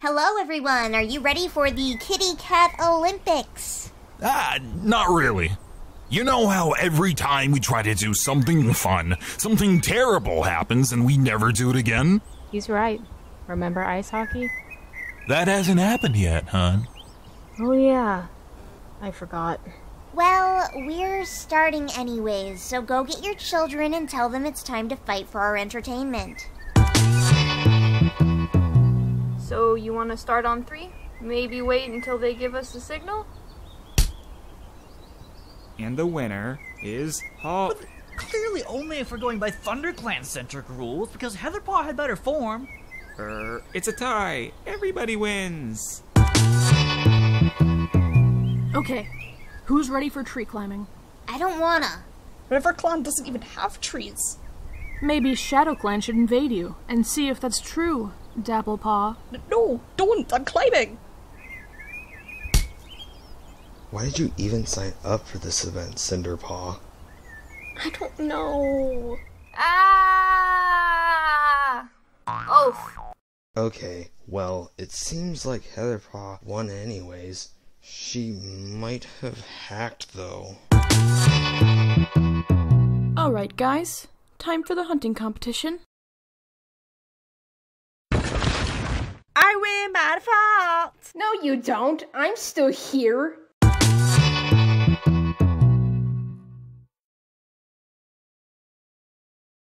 Hello, everyone. Are you ready for the Kitty Cat Olympics? Ah, not really. You know how every time we try to do something fun, something terrible happens and we never do it again? He's right. Remember ice hockey? That hasn't happened yet, hon. Oh, yeah. I forgot. Well, we're starting anyways, so go get your children and tell them it's time to fight for our entertainment. So, you want to start on three? Maybe wait until they give us the signal? And the winner is Hall. Clearly only if we're going by ThunderClan centric rules, because Heatherpaw had better form. Er, it's a tie. Everybody wins. Okay, who's ready for tree climbing? I don't wanna. River Clan doesn't even have trees. Maybe Shadow Clan should invade you and see if that's true, Dapplepaw. N- No, don't! I'm climbing! Why did you even sign up for this event, Cinderpaw? I don't know. Ah! Oaf. Okay, well, it seems like Heatherpaw won anyways. She might have hacked though. Alright, guys, time for the hunting competition. I win by default! No, you don't. I'm still here.